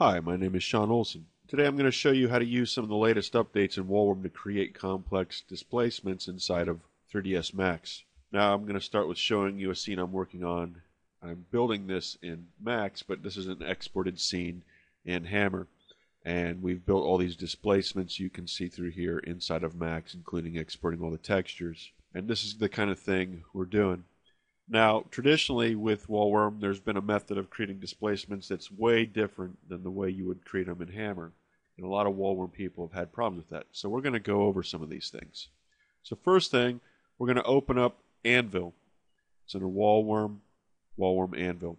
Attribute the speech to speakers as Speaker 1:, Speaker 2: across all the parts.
Speaker 1: Hi, my name is Shawn Olson. Today I'm going to show you how to use some of the latest updates in Wallworm to create complex displacements inside of 3ds Max. Now I'm going to start with showing you a scene I'm working on. I'm building this in Max, but this is an exported scene in Hammer. And we've built all these displacements you can see through here inside of Max, including exporting all the textures. And this is the kind of thing we're doing. Now, traditionally with Wallworm, there's been a method of creating displacements that's way different than the way you would create them in Hammer. And a lot of Wallworm people have had problems with that. So we're going to go over some of these things. So first thing, we're going to open up Anvil. It's under Wallworm, Wallworm Anvil.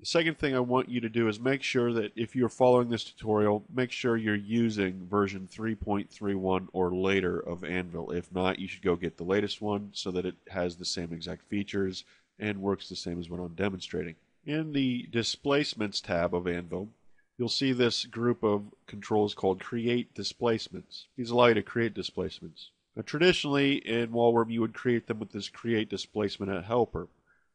Speaker 1: The second thing I want you to do is make sure that if you're following this tutorial, make sure you're using version 3.31 or later of Anvil. If not, you should go get the latest one so that it has the same exact features and works the same as what I'm demonstrating. In the Displacements tab of Anvil, you'll see this group of controls called Create Displacements. These allow you to create displacements. Now, traditionally in Wallworm, you would create them with this Create Displacement Helper.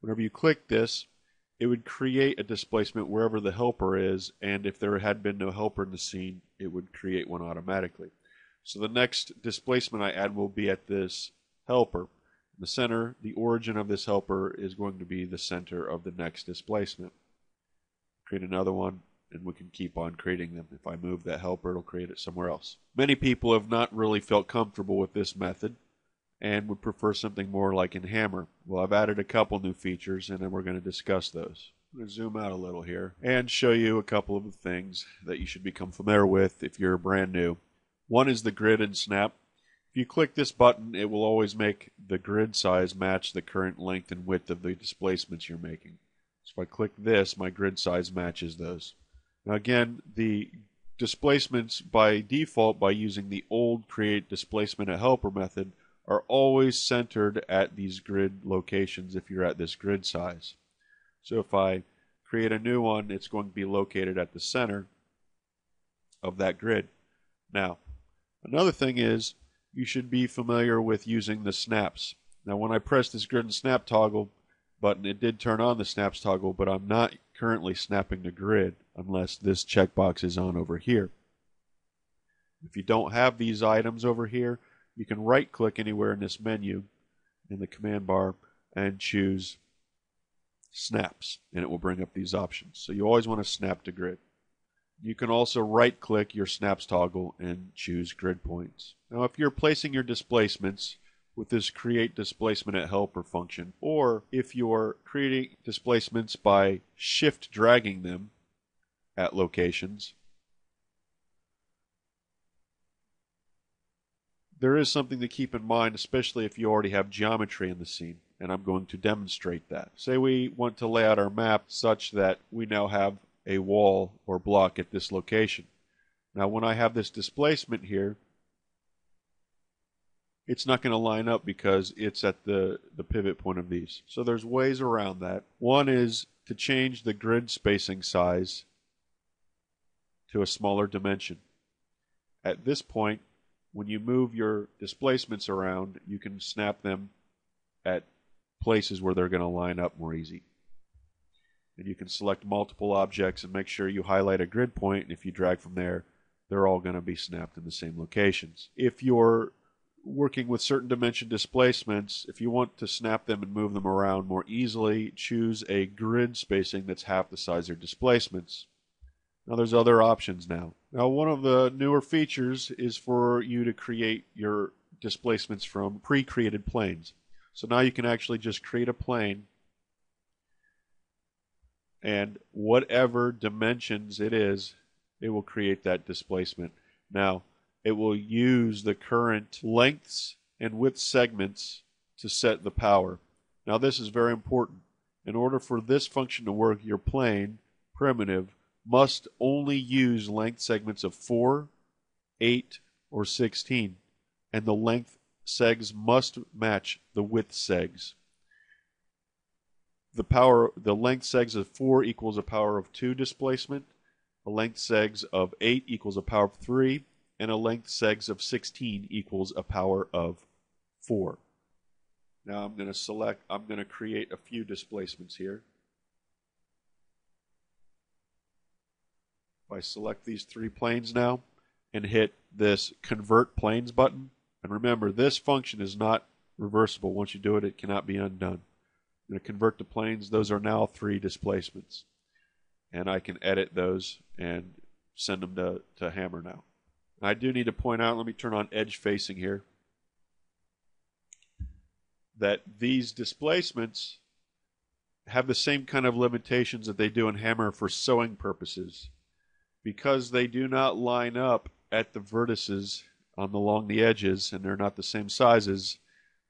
Speaker 1: Whenever you click this, it would create a displacement wherever the helper is, and if there had been no helper in the scene, it would create one automatically. So the next displacement I add will be at this helper. In the center, the origin of this helper is going to be the center of the next displacement. Create another one, and we can keep on creating them. If I move that helper, it'll create it somewhere else. Many people have not really felt comfortable with this method and would prefer something more like in Hammer. Well, I've added a couple new features, and then we're going to discuss those. I'm going to zoom out a little here and show you a couple of the things that you should become familiar with if you're brand new. One is the grid and snap. If you click this button, it will always make the grid size match the current length and width of the displacements you're making. So if I click this, my grid size matches those. Now again, the displacements by default by using the old create displacement helper method are always centered at these grid locations if you're at this grid size. So if I create a new one, it's going to be located at the center of that grid. Now, another thing is you should be familiar with using the snaps. Now, when I press this grid and snap toggle button, it did turn on the snaps toggle, but I'm not currently snapping the grid unless this checkbox is on over here. If you don't have these items over here, you can right click anywhere in this menu in the command bar and choose snaps and it will bring up these options. So you always want to snap to grid. You can also right click your snaps toggle and choose grid points. Now if you're placing your displacements with this create displacement at helper function or if you're creating displacements by shift dragging them at locations there is something to keep in mind, especially if you already have geometry in the scene, and I'm going to demonstrate that. Say we want to lay out our map such that we now have a wall or block at this location. Now when I have this displacement here, it's not going to line up because it's at the, the pivot point of these. So there's ways around that. One is to change the grid spacing size to a smaller dimension. At this point, when you move your displacements around, you can snap them at places where they're going to line up more easy. And you can select multiple objects and make sure you highlight a grid point, and if you drag from there, they're all going to be snapped in the same locations. If you're working with certain dimension displacements, if you want to snap them and move them around more easily, choose a grid spacing that's half the size of your displacements. Now there's other options now. Now one of the newer features is for you to create your displacements from pre-created planes. So now you can actually just create a plane and whatever dimensions it is, it will create that displacement. Now, it will use the current lengths and width segments to set the power. Now, this is very important. In order for this function to work, your plane primitive must only use length segments of 4, 8, or 16, and the length segs must match the width segs. The power the length segs of 4 equals a power of 2 displacement, a length segs of 8 equals a power of 3, and a length segs of 16 equals a power of 4. Now I'm going to select I'm going to create a few displacements here. If I select these three planes now and hit this convert planes button, and remember this function is not reversible. Once you do it, it cannot be undone. I'm going to convert to planes. Those are now three displacements. And I can edit those and send them to, to Hammer now. I do need to point out, let me turn on edge facing here, that these displacements have the same kind of limitations that they do in Hammer for sewing purposes. Because they do not line up at the vertices on the, along the edges and they're not the same sizes,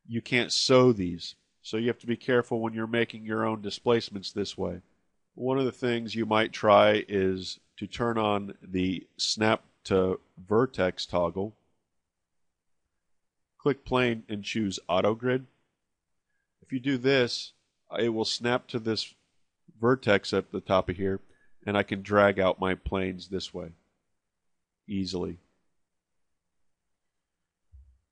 Speaker 1: you can't sew these. So you have to be careful when you're making your own displacements this way. One of the things you might try is to turn on the snap to vertex toggle. Click plane and choose auto grid. If you do this, it will snap to this vertex at the top of here and I can drag out my planes this way easily.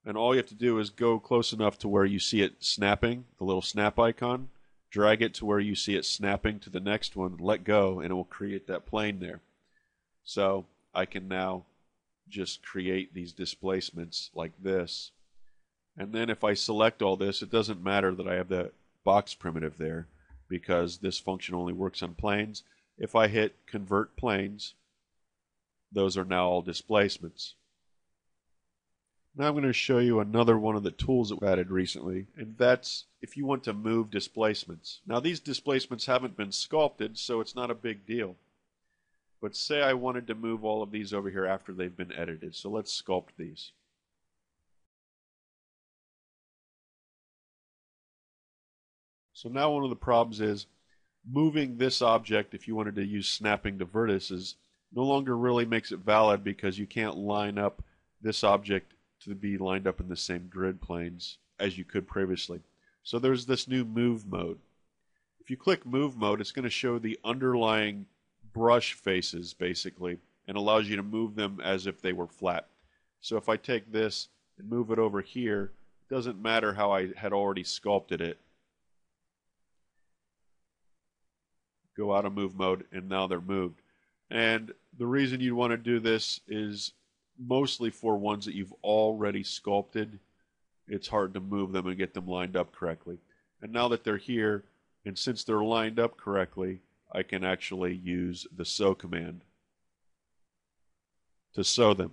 Speaker 1: And all you have to do is go close enough to where you see it snapping, the little snap icon, drag it to where you see it snapping to the next one, let go, and it will create that plane there. So I can now just create these displacements like this. And then if I select all this, it doesn't matter that I have the box primitive there because this function only works on planes. If I hit convert planes, those are now all displacements. Now I'm going to show you another one of the tools that we added recently, and that's if you want to move displacements. Now these displacements haven't been sculpted, so it's not a big deal. But say I wanted to move all of these over here after they've been edited, so let's sculpt these. So now one of the problems is moving this object, if you wanted to use snapping to vertices, no longer really makes it valid because you can't line up this object to be lined up in the same grid planes as you could previously. So there's this new move mode. If you click move mode, it's going to show the underlying brush faces basically and allows you to move them as if they were flat. So if I take this and move it over here, it doesn't matter how I had already sculpted it. Go out of move mode and now they're moved. And the reason you'd want to do this is mostly for ones that you've already sculpted. It's hard to move them and get them lined up correctly. And now that they're here, and since they're lined up correctly, I can actually use the sew command to sew them.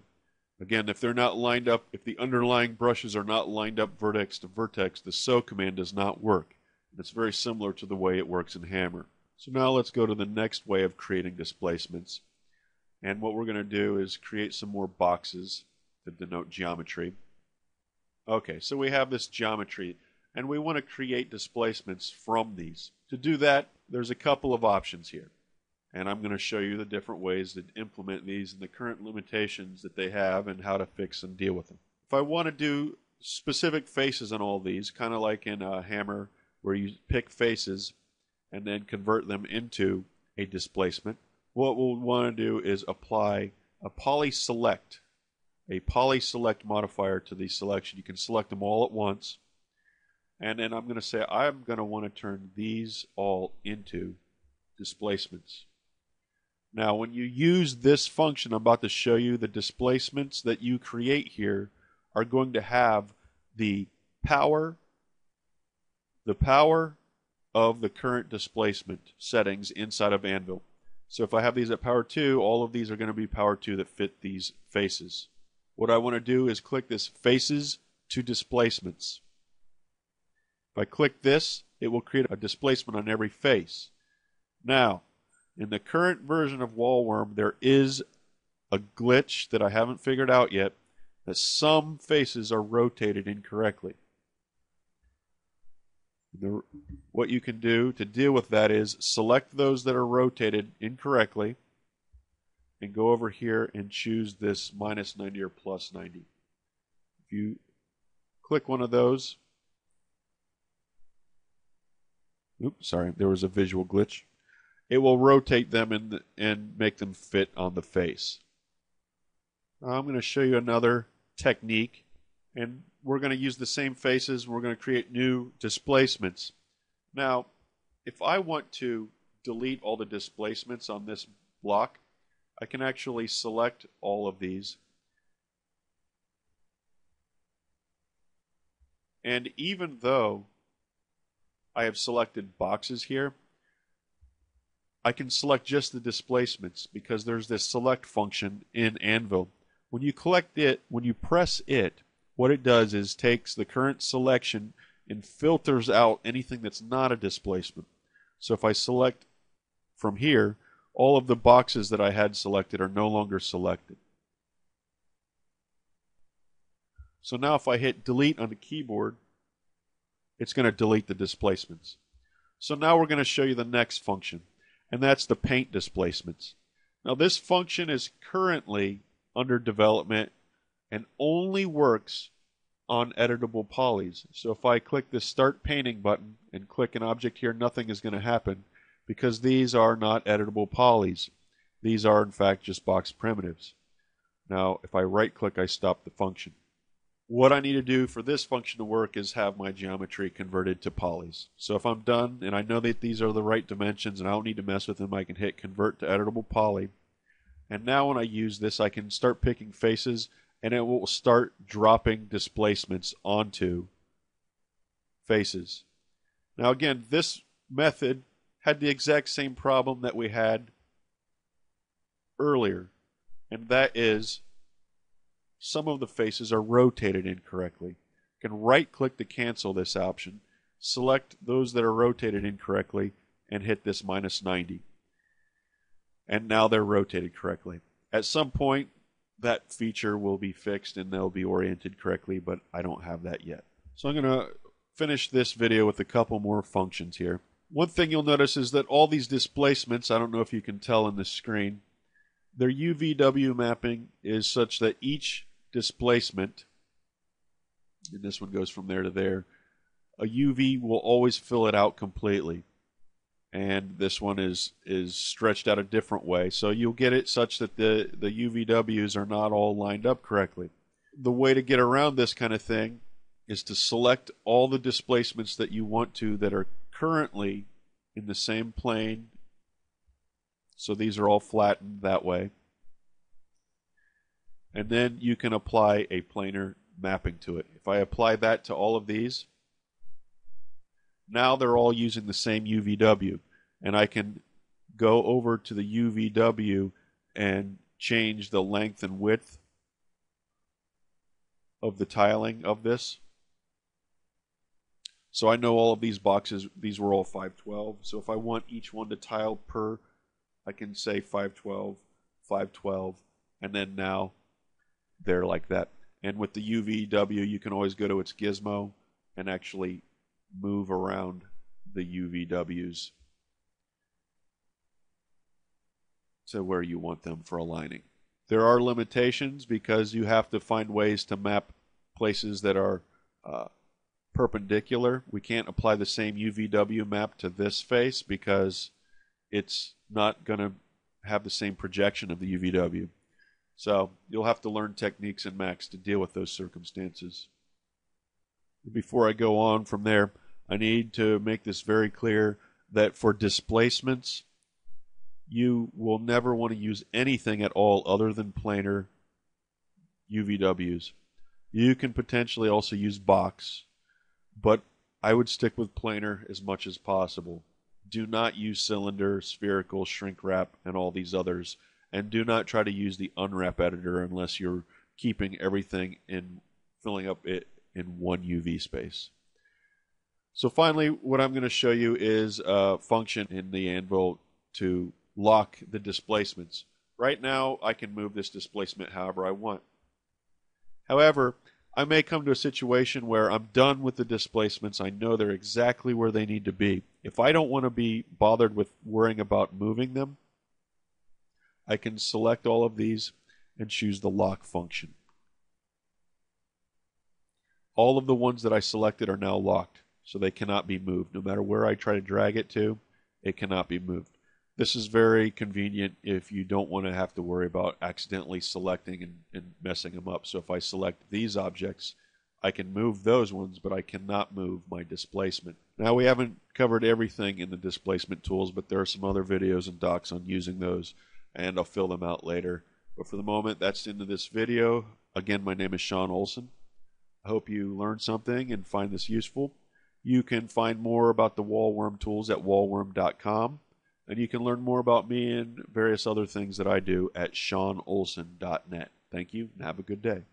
Speaker 1: Again, if they're not lined up, if the underlying brushes are not lined up vertex to vertex, the sew command does not work. It's very similar to the way it works in Hammer. So now let's go to the next way of creating displacements. And what we're going to do is create some more boxes to denote geometry. Okay, so we have this geometry, and we want to create displacements from these. To do that, there's a couple of options here. And I'm going to show you the different ways to implement these and the current limitations that they have and how to fix and deal with them. If I want to do specific faces on all these, kind of like in a Hammer where you pick faces and then convert them into a displacement, what we'll want to do is apply a poly select, a poly select modifier to the selection. You can select them all at once. And then I'm going to say I'm going to want to turn these all into displacements. Now, when you use this function, I'm about to show you the displacements that you create here are going to have the power, the power of the current displacement settings inside of Anvil. So if I have these at power 2, all of these are going to be power 2 that fit these faces. What I want to do is click this faces to displacements. If I click this, it will create a displacement on every face. Now, in the current version of Wallworm, there is a glitch that I haven't figured out yet that some faces are rotated incorrectly. The, what you can do to deal with that is select those that are rotated incorrectly and go over here and choose this minus 90 or plus 90. If you click one of those, oops, sorry, there was a visual glitch. It will rotate them and, and make them fit on the face. I'm going to show you another technique and we're going to use the same faces. We're going to create new displacements. Now, if I want to delete all the displacements on this block, I can actually select all of these. And even though I have selected boxes here, I can select just the displacements because there's this select function in Anvil. When you collect it, when you press it, what it does is takes the current selection and filters out anything that's not a displacement. So if I select from here, all of the boxes that I had selected are no longer selected. So now if I hit delete on the keyboard, it's going to delete the displacements. So now we're going to show you the next function, and that's the paint displacements. Now this function is currently under development and only works on editable polys. So if I click the Start Painting button and click an object here, nothing is going to happen because these are not editable polys. These are in fact just box primitives. Now if I right click I stop the function. What I need to do for this function to work is have my geometry converted to polys. So if I'm done and I know that these are the right dimensions and I don't need to mess with them, I can hit convert to editable poly. And now when I use this I can start picking faces and it will start dropping displacements onto faces. Now again, this method had the exact same problem that we had earlier, and that is some of the faces are rotated incorrectly. You can right click to cancel this option, select those that are rotated incorrectly, and hit this minus 90. And now they're rotated correctly. At some point, that feature will be fixed and they'll be oriented correctly, but I don't have that yet. So I'm going to finish this video with a couple more functions here. One thing you'll notice is that all these displacements, I don't know if you can tell in the screen, their UVW mapping is such that each displacement, and this one goes from there to there, a UV will always fill it out completely and this one is is stretched out a different way. So you'll get it such that the the UVWs are not all lined up correctly. The way to get around this kind of thing is to select all the displacements that you want to that are currently in the same plane. So these are all flattened that way. And then you can apply a planar mapping to it. If I apply that to all of these, now they're all using the same UVW. And I can go over to the UVW and change the length and width of the tiling of this. So I know all of these boxes, these were all 512. So if I want each one to tile per, I can say 512, 512, and then now they're like that. And with the UVW, you can always go to its gizmo and actually move around the UVWs to where you want them for aligning. There are limitations because you have to find ways to map places that are uh, perpendicular. We can't apply the same UVW map to this face because it's not going to have the same projection of the UVW. So you'll have to learn techniques in Max to deal with those circumstances. Before I go on from there, I need to make this very clear that for displacements, you will never want to use anything at all other than planar UVWs. You can potentially also use box, but I would stick with planar as much as possible. Do not use cylinder, spherical, shrink wrap, and all these others. And do not try to use the unwrap editor unless you're keeping everything in filling up it in one UV space. So finally, what I'm going to show you is a function in the Anvil to lock the displacements. Right now, I can move this displacement however I want. However, I may come to a situation where I'm done with the displacements. I know they're exactly where they need to be. If I don't want to be bothered with worrying about moving them, I can select all of these and choose the lock function. All of the ones that I selected are now locked, so they cannot be moved. No matter where I try to drag it to, it cannot be moved. This is very convenient if you don't want to have to worry about accidentally selecting and, and messing them up. So if I select these objects, I can move those ones, but I cannot move my displacement. Now we haven't covered everything in the displacement tools, but there are some other videos and docs on using those. and I'll fill them out later. But for the moment, that's the end of this video. Again, my name is Shawn Olson. I hope you learned something and find this useful. You can find more about the Wallworm tools at wallworm.com, and you can learn more about me and various other things that I do at shawnolson.net. Thank you, and have a good day.